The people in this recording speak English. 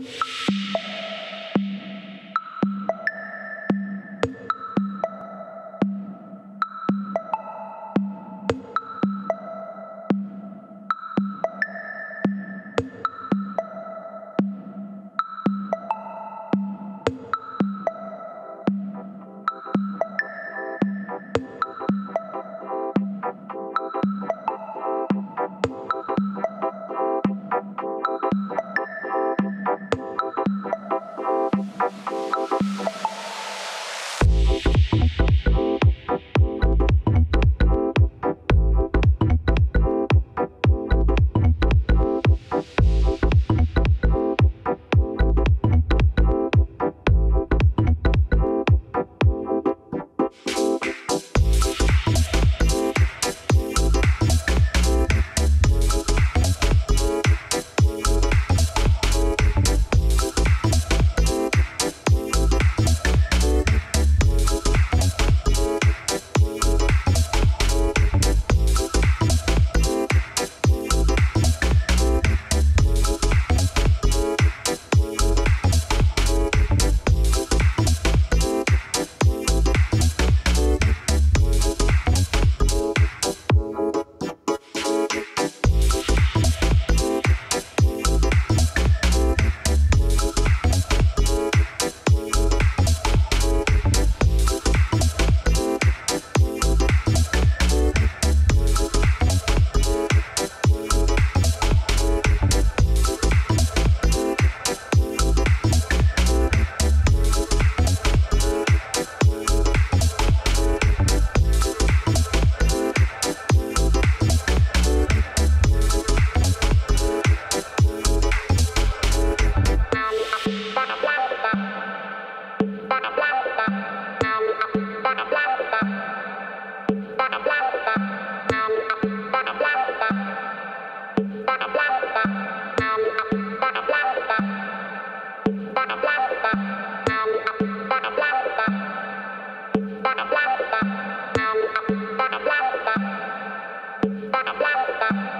you Thank